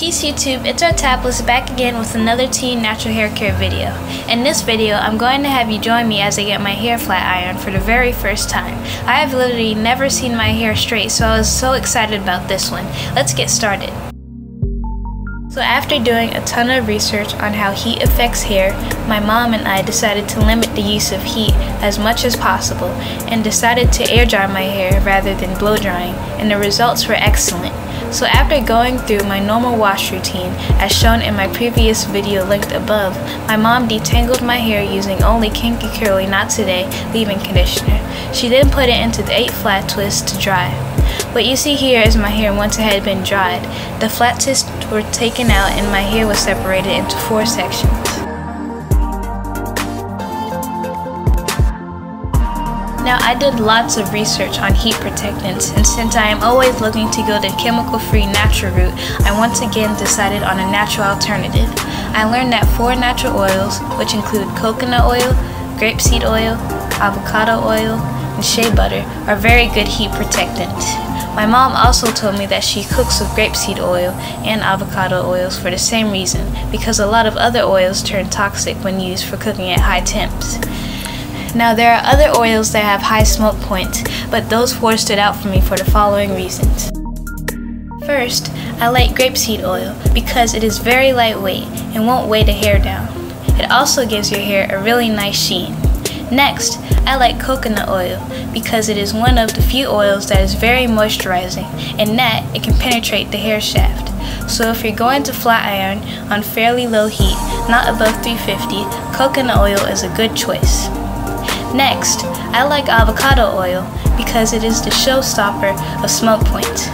Peace YouTube, it's Artabulous back again with another teen natural hair care video. In this video, I'm going to have you join me as I get my hair flat ironed for the very first time. I have literally never seen my hair straight, so I was so excited about this one. Let's get started. So after doing a ton of research on how heat affects hair, my mom and I decided to limit the use of heat as much as possible and decided to air dry my hair rather than blow drying, and the results were excellent. So after going through my normal wash routine, as shown in my previous video linked above, my mom detangled my hair using only Kinky Curly Knot Today leave-in conditioner. She then put it into the 8 flat twists to dry. What you see here is my hair once it had been dried. The flat twists were taken out and my hair was separated into 4 sections. Now I did lots of research on heat protectants and since I am always looking to go the chemical-free natural route, I once again decided on a natural alternative. I learned that four natural oils, which include coconut oil, grapeseed oil, avocado oil, and shea butter, are very good heat protectants. My mom also told me that she cooks with grapeseed oil and avocado oils for the same reason, because a lot of other oils turn toxic when used for cooking at high temps. Now there are other oils that have high smoke points, but those four stood out for me for the following reasons. First, I like grapeseed oil because it is very lightweight and won't weigh the hair down. It also gives your hair a really nice sheen. Next, I like coconut oil because it is one of the few oils that is very moisturizing and that it can penetrate the hair shaft. So if you're going to flat iron on fairly low heat, not above 350, coconut oil is a good choice. Next, I like avocado oil because it is the showstopper of smoke points.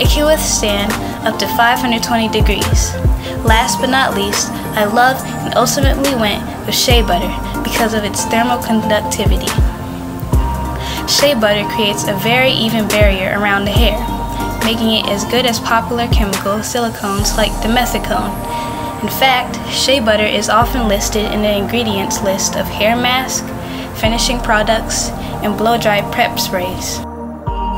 It can withstand up to 520 degrees. Last but not least, I love and ultimately went with shea butter because of its thermal conductivity. Shea butter creates a very even barrier around the hair, making it as good as popular chemical silicones like dimethicone. In fact, shea butter is often listed in the ingredients list of hair masks, finishing products, and blow dry prep sprays.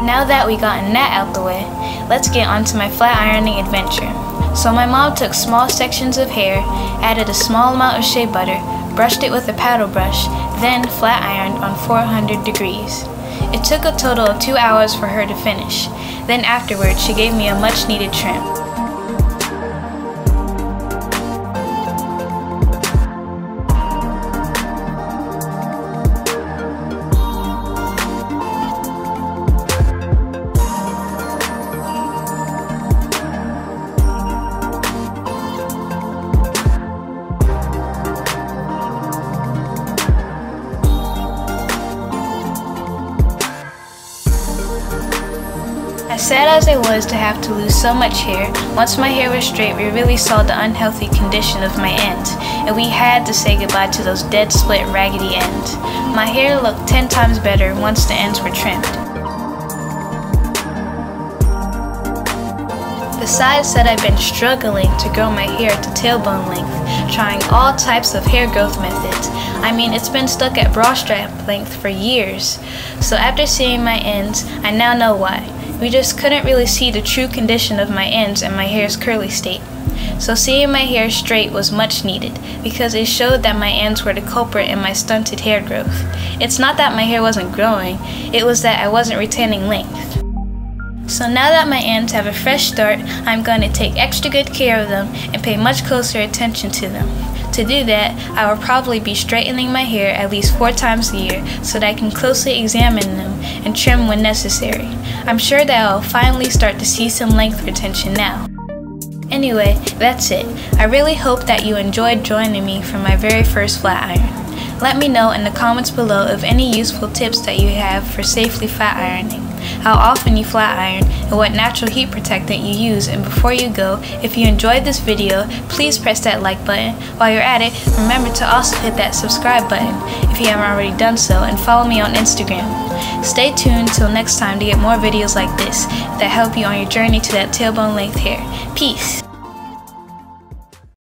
Now that we gotten that out the way, let's get on to my flat ironing adventure. So my mom took small sections of hair, added a small amount of shea butter, brushed it with a paddle brush, then flat ironed on 400 degrees. It took a total of two hours for her to finish. Then afterwards, she gave me a much needed trim. Sad as it was to have to lose so much hair, once my hair was straight we really saw the unhealthy condition of my ends, and we had to say goodbye to those dead split raggedy ends. My hair looked 10 times better once the ends were trimmed. Besides that I've been struggling to grow my hair to tailbone length, trying all types of hair growth methods. I mean, it's been stuck at bra strap length for years. So after seeing my ends, I now know why. We just couldn't really see the true condition of my ends and my hair's curly state. So seeing my hair straight was much needed because it showed that my ends were the culprit in my stunted hair growth. It's not that my hair wasn't growing, it was that I wasn't retaining length. So now that my ends have a fresh start, I'm going to take extra good care of them and pay much closer attention to them. To do that, I will probably be straightening my hair at least four times a year so that I can closely examine them and trim when necessary. I'm sure that I'll finally start to see some length retention now. Anyway, that's it. I really hope that you enjoyed joining me for my very first flat iron. Let me know in the comments below of any useful tips that you have for safely flat ironing how often you flat iron, and what natural heat protectant you use. And before you go, if you enjoyed this video, please press that like button. While you're at it, remember to also hit that subscribe button if you haven't already done so, and follow me on Instagram. Stay tuned till next time to get more videos like this that help you on your journey to that tailbone length hair. Peace!